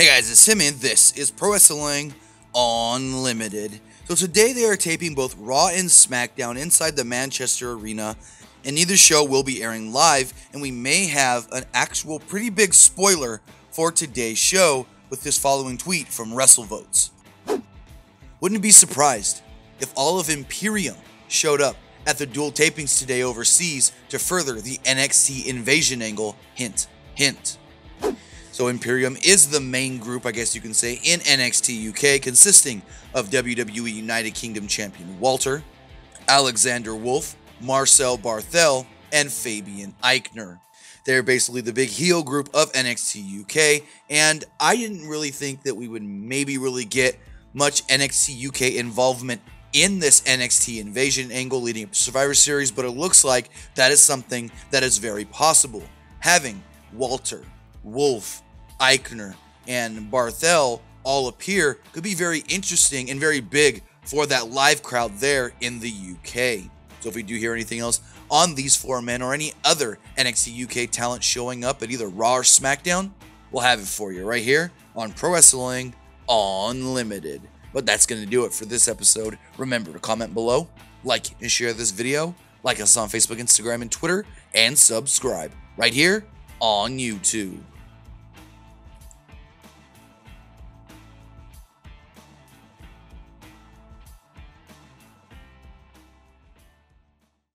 Hey guys, it's Simon. this is Pro Wrestling Unlimited. So today they are taping both Raw and SmackDown inside the Manchester Arena, and neither show will be airing live, and we may have an actual pretty big spoiler for today's show with this following tweet from WrestleVotes. Wouldn't be surprised if all of Imperium showed up at the dual tapings today overseas to further the NXT invasion angle. Hint, hint. So Imperium is the main group, I guess you can say, in NXT UK, consisting of WWE United Kingdom champion Walter, Alexander Wolfe, Marcel Barthel, and Fabian Aichner. They're basically the big heel group of NXT UK, and I didn't really think that we would maybe really get much NXT UK involvement in this NXT invasion angle leading up to Survivor Series, but it looks like that is something that is very possible. Having Walter, Wolfe, Aichner, and Barthel all appear could be very interesting and very big for that live crowd there in the UK. So if we do hear anything else on these four men or any other NXT UK talent showing up at either Raw or SmackDown, we'll have it for you right here on Pro Wrestling Unlimited. But that's going to do it for this episode. Remember to comment below, like and share this video, like us on Facebook, Instagram, and Twitter, and subscribe right here on YouTube.